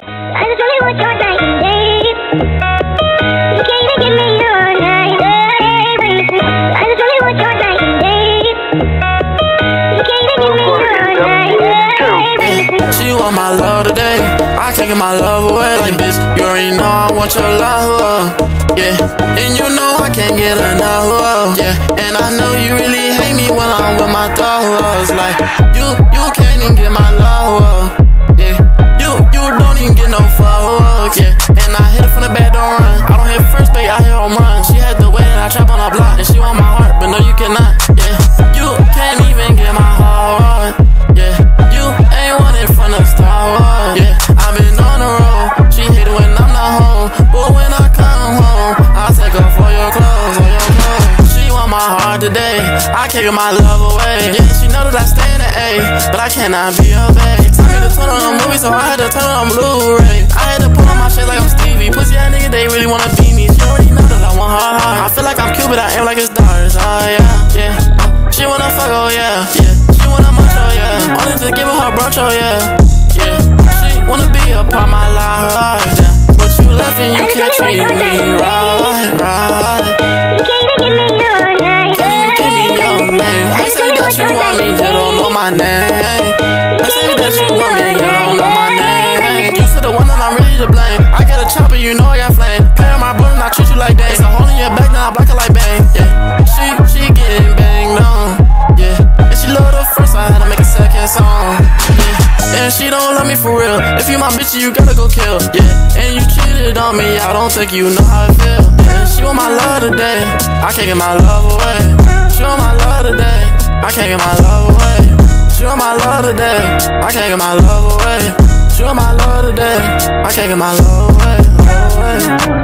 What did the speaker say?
I just really want your night and day. You can't even give me your night. I just really want your night and day. You can't even give me your night and day. Want my love today. I can't my love away. Like, bitch, you already know I want your love. Yeah, and you know I can't get enough. Yeah, and I know you really hate me when I'm with my dogs. Like, you, Yeah, and I hit it from the back, don't run. I don't hit first, but I hit home run. She had the way that I trap on her block, and she want my heart, but no, you cannot. Yeah, you can't even get my heart. Yeah, you ain't one in front of Star Wars. Yeah, I've been on the road. She hate it when I'm not home, but when I come home, I take off for your clothes, for your clothes. She want my heart today. I can't get my love away. Yeah, she know that I stay in the A, but I cannot be a babe. Tell me to turn on the movie, so I had to turn on Blu-ray. I on my shit like I'm Stevie. Pussy ass nigga, they really wanna be me. She already know that I want her heart. I feel like I'm Cupid, I aim like it's stars. Oh ah, yeah, yeah. She wanna fuck, oh yeah, yeah. She wanna munch, oh yeah. Only to give her her brunch, oh yeah, yeah. She wanna be a part of my life, yeah. But you left and you can't treat me right, right. You can't give me night Can you give me your name? They say that you want me, you don't know my name. They say that you want me, like that. It's a hole in your back, now I block it like bang. Yeah, she she getting banged on. Yeah, and she love the first, I had to make a second song. Yeah, and she don't love me for real. If you my bitch, you gotta go kill. Yeah, and you cheated on me, I don't think you know how I feel. Yeah, she want my love today. I can't get my love away. She want my love today. I can't get my love away. She want my love today. I can't get my love away. She want my love today. I can't get my love away. Love away.